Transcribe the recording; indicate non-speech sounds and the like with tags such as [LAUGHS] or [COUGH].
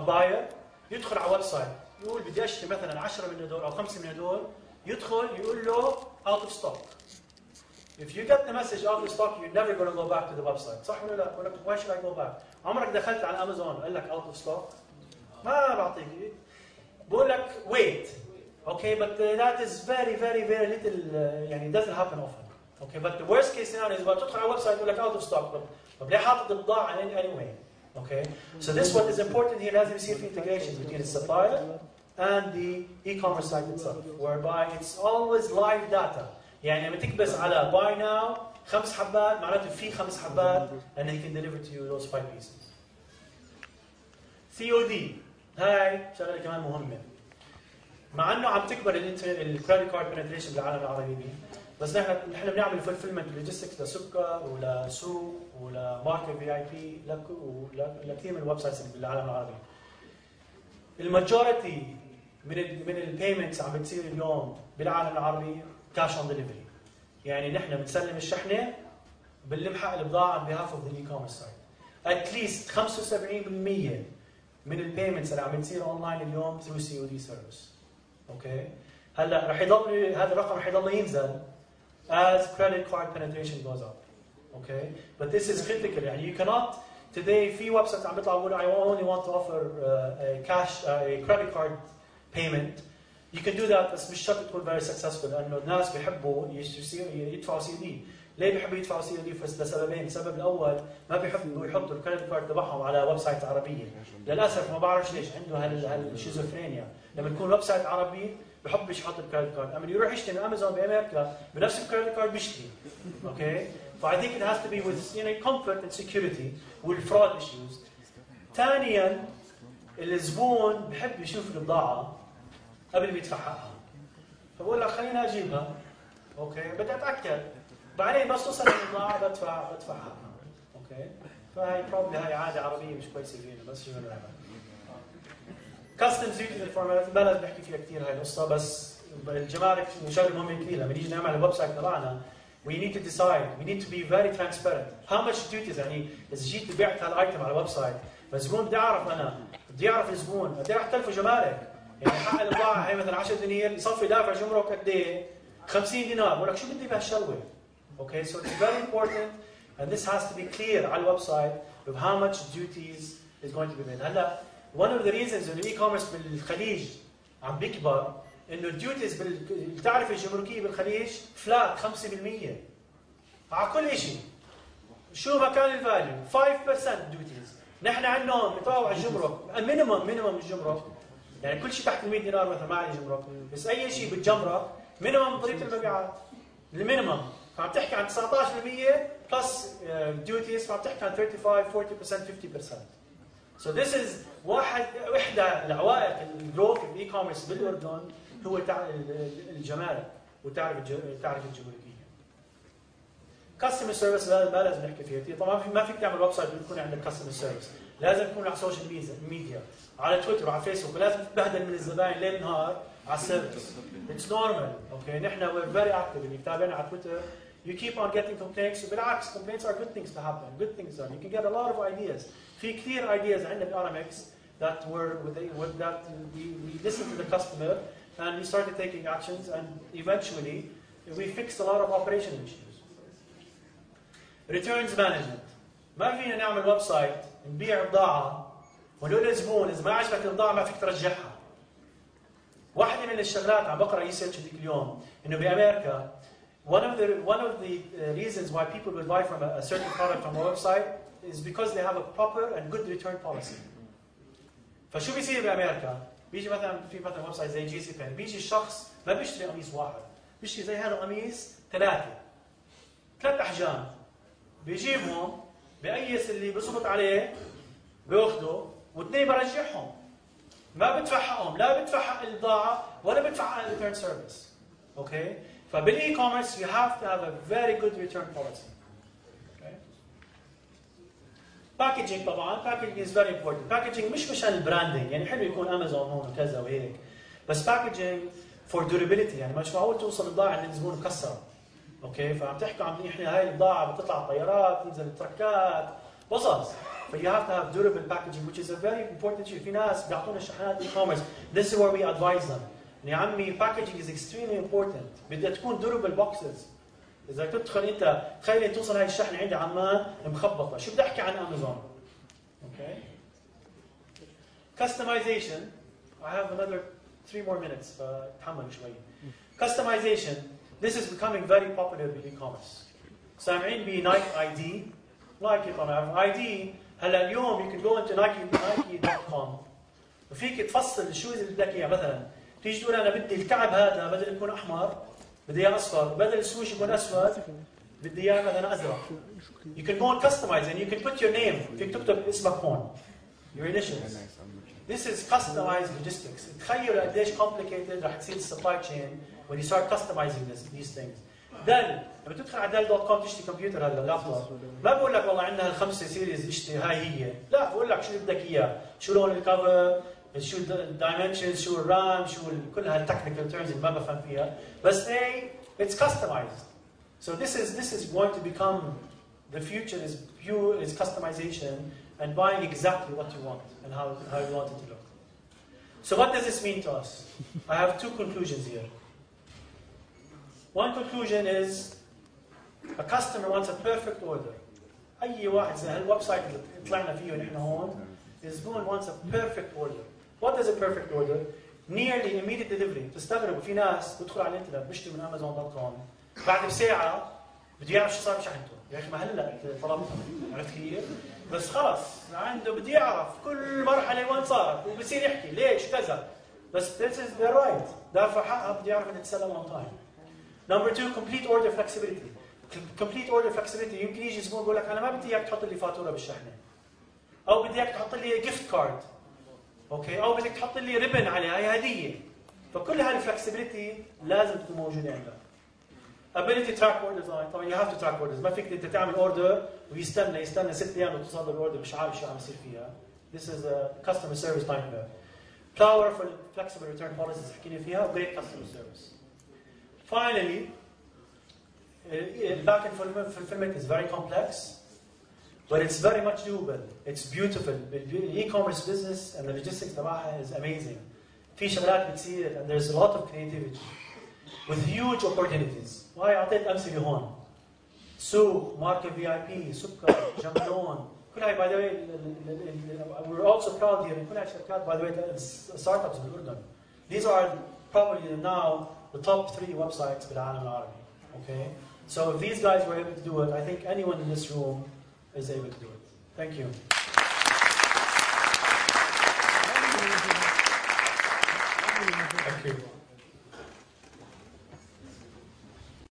buyer يدخل على website يقول بدي اشتري مثلا 10 من هدول أو 5 من هدول يدخل يقول له out of stock. If you get the message out of stock, you're never going to go back to the website. صح ولا لا؟ ولا why should I go back؟ عمرك دخلت على امازون قال لك out of stock؟ ما بعطيك بقول لك wait. Okay, but uh, that is very very very little uh, يعني doesn't happen often. Okay, but the worst case scenario is تدخل على site يقول لك out of stock. طب ليه حاطط البضاعة anyway? Okay, so this what is important here لازم يصير في integration between the supplier and the e-commerce site itself, whereby it's always live data. يعني لما تكبس على buy now خمس حبات معناته في خمس حبات and he can deliver to you those five pieces. COD هاي شغله كمان مهمه. مع انه عم تكبر الكريدت كارد بنتريشن بالعالم العربي بس نحن نحن بنعمل fulfillment logistics لسكر ولسوق ولماركة VIP لكثير من ال websites بالعالم العربي. ال majority من ال من ال payments عم بتصير اليوم بالعالم العربي cash on delivery يعني نحن بنسلم الشحنة بنلمحق البضاعة on behalf of the e-commerce site. At least 75% من ال payments اللي عم بتصير اونلاين اليوم through COD service. أوكي؟ هلأ رح يضل هذا الرقم رح يضل ينزل as credit card penetration goes up. Okay? But this is critical يعني you cannot today في ويب سايت عم بيطلع بيقول I only want to offer uh, a cash uh, a credit card payment You can do that بس مش شرط تكون very successful لانه الناس بيحبوا يدفعوا سي دي ليه بيحبوا يدفعوا COD لسببين، السبب الأول ما بيحبوا يحطوا ال credit card تبعهم على website عربية، للأسف ما بعرفش ليش عنده هالشيزوفرينيا، لما يكون website عربي بحبش يحط ال credit card، أما يروح يشتري من امازون بأمريكا بنفس ال credit card بيشتري، okay؟ ف I think has to be with you know comfort and security وال fraud issues. ثانيا الزبون بحب يشوف البضاعة قبل ما يدفع حقها فبقول لك خليني أجيبها. Okay بدي أتأكد. بعدين بس توصل البضاعه بدفع بدفع Okay? فهي probably هاي عادة عربية مش كويسة فينا بس شو بنعمل customs duty الفورمات ما لازم نحكي فيها كثير هاي القصة بس الجمارك شغله مهمة كثير لما نيجي نعمل ال website تبعنا we need to decide we need to be very transparent. How much duties يعني إذا جيت بعت هال item على ال website فالزبون بدي أعرف أنا بدي أعرف الزبون قد إيه رح تكلفه جمارك يعني حق البضاعة هي مثلا 10 دنانير يصفي دافع جمرك قد إيه؟ 50 دينار. بقول لك شو بدي بهالشغلة Okay so it's very important and this has to be clear على ال website of how much duties is going to be paid هلا one of the reasons انه ال e-commerce بالخليج عم بيكبر إنه ال duties التعرفة الجمركية بالخليج؟ flat 5% على كل شيء شو ما كان ال value 5% duties نحن عندنا بنطاوع الجمرك. minimum minimum الجمرك. يعني كل شيء تحت ال 100 دينار مثلا ما عليه جمرك. بس أي شيء بالجمرك minimum ضريبه المبيعات. ال minimum فعم تحكي عن 19% plus duties فعم تحكي عن 35 40% 50% So this is واحد احدى العوائق ال growth ال e-commerce بالاردن هو الجمارك وتعرفة تعرفة الجمركية. Customer service ما لازم نحكي فيها طبعا ما فيك تعمل website يكون عندك customer service لازم تكون على ال social ميديا على تويتر وعلى فيسبوك لازم تبهدل من الزباين ليل نهار على السيرفيس اتس نورمال أوكي نحن وير فيري اكتف اللي بتابعنا على تويتر you keep on getting complaints وبالعكس complaints are good things to happen good things done you can get a lot of ideas في كثير ideas عندنا بارامكس that were with that we, we listened to the customer and we started taking actions and eventually we fixed a lot of operational issues returns management ما فينا نعمل ويب سايت نبيع بضاعه ونقول للزبون اذا ما عجبك البضاعه ما فيك ترجعها. واحده من الشغلات عم بقرا ريسيرش هذيك اليوم انه بامريكا one of the one of the reasons why people will buy from a, a certain product from a website is because they have a proper and good return policy. فشو بيصير بأمريكا؟ بيجي مثلا في مثلا website زي JC Penney بيجي الشخص ما بيشتري قميص واحد. بيشتري زي هذا القميص ثلاثة. ثلاث أحجام. بيجيبهم بقيس اللي بيصبط عليه بياخده واثنين برجعهم. ما بدفع حقهم لا بدفع حق البضاعة ولا بدفع حق ال return service okay فبال e-commerce you have to have a very good return policy. Packaging طبعا. packaging is very important packaging مش مشان ال branding يعني حلو يكون امازون هون وكذا وهيك. بس packaging for durability يعني مش معقول توصل البضاعه عند الزبون مكسره okay فعم تحكوا عم إحنا هاي البضاعه بتطلع الطيارات تنزل ال trucks. قصص but you have to have durable packaging which is a very important issue. في ناس بيعطونا commerce this is where we advise them. يا عمي packaging is extremely important. بدها تكون durable boxes. إذا تدخل أنت تخيل توصل هاي الشحنة عندي عمان مخبطة. شو بدي أحكي عن امازون Okay customization. I have another three more minutes فتحمل شوي. Customization. This is becoming very popular بال e-commerce سامعين ID Nike طبعا. ID هلا اليوم you can go into nike nike.com وفيك تفصل ال shoes اللي بدك إياه. مثلا تيجي تقول أنا بدي الكعب هذا بدل يكون أحمر بدي إياه أصفر بدل ال swoosh يكون أسود بدي إياه مثلا أزرق. You can go and customize and you can put your name. فيك تكتب اسمك هون. Your initials This is customized logistics. تخيلوا قديش complicated رح تصير ال supply chain when you start customizing this, these things. Dell لما تدخل على Dell dot com تشتري كمبيوتر هلا لابتوب ما بقول لك والله عندنا الخمسه series اشتري هاي هي لا بقول لك شو بدك إياه؟ شو لون ال cover شو الدايمنشنز شو الرام شو كل هالتكنيكال تيرمز اللي ما بفهم فيها بس اي it's customized so this is this is going to become the future is pure is customization and buying exactly what you want and how, how you want it to look so what does this mean to us [LAUGHS] I have two conclusions here one conclusion is a customer wants a perfect order. أي واحد زي هالويب سايت اللي طلعنا فيه ونحن هون الزبون wants a perfect order. Is a perfect order? Nearly immediate delivery. تستغربوا في ناس بدخل على الإنترنت بيشتري من Amazon dot com بعد بساعة بده يعرف شو صار بشحنته، يا أخي ما هلا طلبتها عرفت كيف؟ بس خلص عنده بده يعرف كل مرحلة وين صارت وبصير يحكي ليش كذا بس this is the right دافع حقها بده يعرف انها تسلم on time. Number two, complete order flexibility. complete order flexibility يمكن يجي زبون يقول لك أنا ما بدي إياك تحط لي فاتورة بالشحنة. أو بدي إياك تحط لي gift card. Okay أو بدك تحط لي ribbon عليها هي هديه. فكل هاي ال flexibility لازم تكون موجوده عندك. ability track orders طبعا you have to track orders ما فيك انت تعمل order ويستنى يستنى ست أيام وتصدر ال order مش عارف شو عم يصير فيها. This is a customer service nightmare. Powerful flexible return policies حكينا فيها great customer service. Finally, back end fulfillment is very complex, but it's very much doable. It's beautiful. The e-commerce business and the logistics تبعها is amazing. في شغلات بتصير and there's a lot of creativity with huge opportunities. وهي اعطيت امثله هون. سوق، ماركة في اي بي، سكر، جملون، كل هاي باي ذا واي we're also proud here كل هاي الشركات باي ذا واي ستارت ابس بالاردن. These are probably now the top three websites بالعالم العربي. Okay? So if these guys were able to do it, I think anyone in this room is able to do it. Thank you. Thank you.